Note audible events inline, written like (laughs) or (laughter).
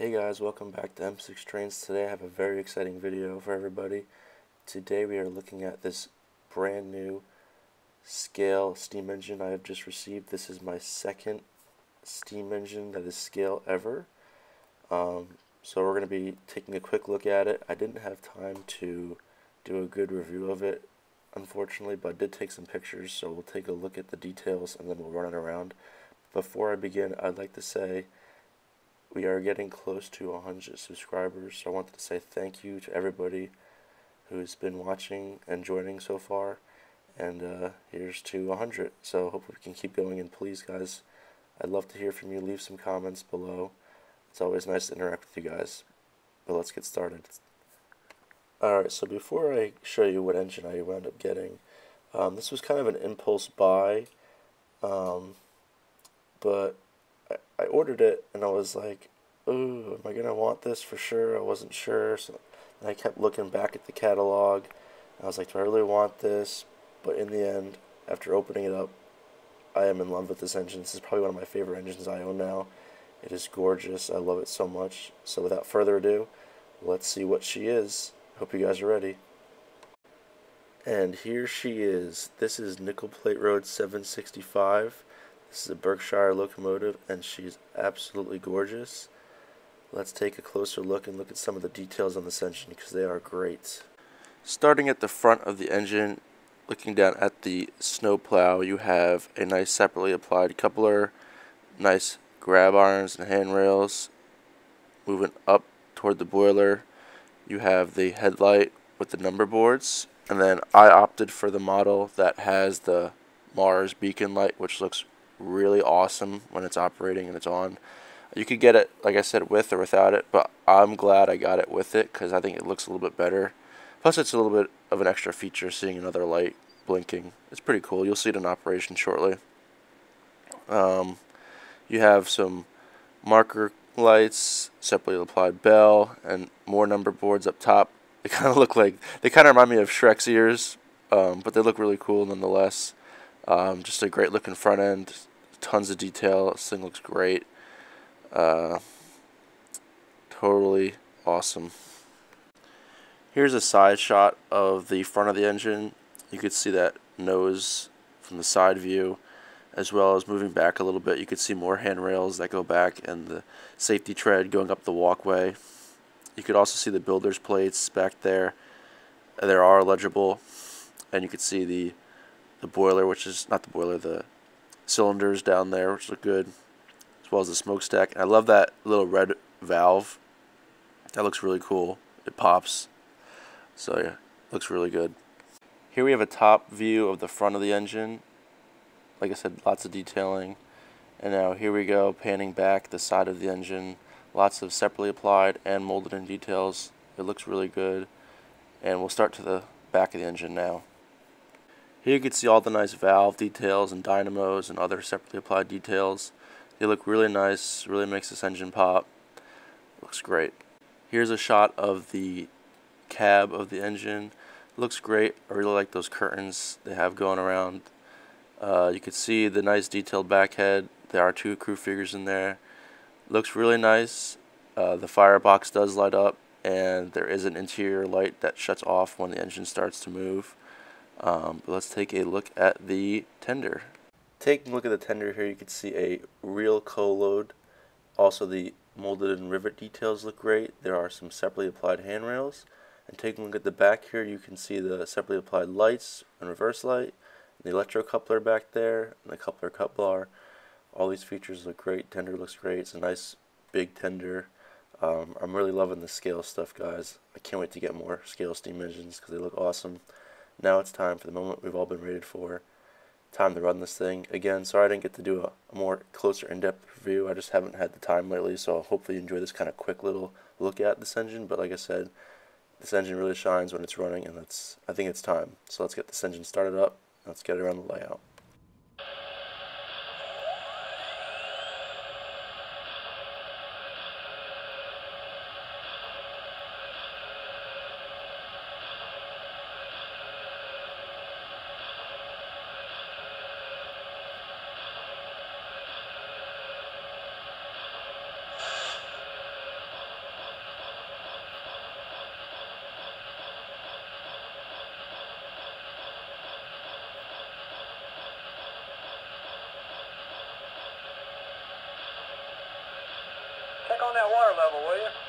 Hey guys, welcome back to MSlick's Trains. Today I have a very exciting video for everybody. Today we are looking at this brand new scale steam engine I have just received. This is my second steam engine that is scale ever. Um, so we're going to be taking a quick look at it. I didn't have time to do a good review of it, unfortunately, but I did take some pictures, so we'll take a look at the details and then we'll run it around. Before I begin, I'd like to say we are getting close to 100 subscribers, so I wanted to say thank you to everybody who's been watching and joining so far. And uh, here's to 100. So hope we can keep going. And please, guys, I'd love to hear from you. Leave some comments below. It's always nice to interact with you guys. But let's get started. Alright, so before I show you what engine I wound up getting, um, this was kind of an impulse buy, um, but ordered it and I was like, ooh, am I going to want this for sure? I wasn't sure, so I kept looking back at the catalog. I was like, do I really want this? But in the end, after opening it up, I am in love with this engine. This is probably one of my favorite engines I own now. It is gorgeous. I love it so much. So without further ado, let's see what she is. Hope you guys are ready. And here she is. This is Nickel Plate Road 765. This is a Berkshire locomotive, and she's absolutely gorgeous. Let's take a closer look and look at some of the details on this engine because they are great. Starting at the front of the engine, looking down at the snowplow, you have a nice separately applied coupler, nice grab irons and handrails. Moving up toward the boiler, you have the headlight with the number boards. And then I opted for the model that has the Mars beacon light, which looks really awesome when it's operating and it's on. You could get it, like I said, with or without it, but I'm glad I got it with it because I think it looks a little bit better. Plus, it's a little bit of an extra feature seeing another light blinking. It's pretty cool. You'll see it in operation shortly. Um, you have some marker lights, separately applied bell, and more number boards up top. (laughs) They kind of look like, they kind of remind me of Shrek's ears, um, but they look really cool nonetheless. Um, just a great looking front end, tons of detail. This thing looks great. Uh, totally awesome. Here's a side shot of the front of the engine. You could see that nose from the side view as well as moving back a little bit you could see more handrails that go back and the safety tread going up the walkway. You could also see the builder's plates back there. There are legible and you could see the the boiler which is not the boiler the cylinders down there which look good as well as the smokestack. And I love that little red valve. That looks really cool. It pops. So yeah, looks really good. Here we have a top view of the front of the engine. Like I said, lots of detailing. And now here we go, panning back the side of the engine. Lots of separately applied and molded in details. It looks really good. And we'll start to the back of the engine now. Here you can see all the nice valve details and dynamos and other separately applied details. They look really nice, really makes this engine pop. Looks great. Here's a shot of the cab of the engine. Looks great. I really like those curtains they have going around. Uh, you can see the nice detailed back head. There are two crew figures in there. Looks really nice. Uh, the firebox does light up and there is an interior light that shuts off when the engine starts to move. Um, let's take a look at the tender. Taking a look at the tender here, you can see a real coal load. Also, the molded and rivet details look great. There are some separately applied handrails. And taking a look at the back here, you can see the separately applied lights and reverse light, the electro coupler back there, and the coupler bar. All these features look great. Tender looks great. It's a nice big tender. Um, I'm really loving the scale stuff, guys. I can't wait to get more scale steam engines because they look awesome. Now it's time for the moment we've all been waiting for time to run this thing. Again, sorry I didn't get to do a, a more closer in-depth review. I just haven't had the time lately, so hopefully you enjoy this kind of quick little look at this engine. But like I said, this engine really shines when it's running, and that's I think it's time. So let's get this engine started up. Let's get it around the layout. On that water level, will you?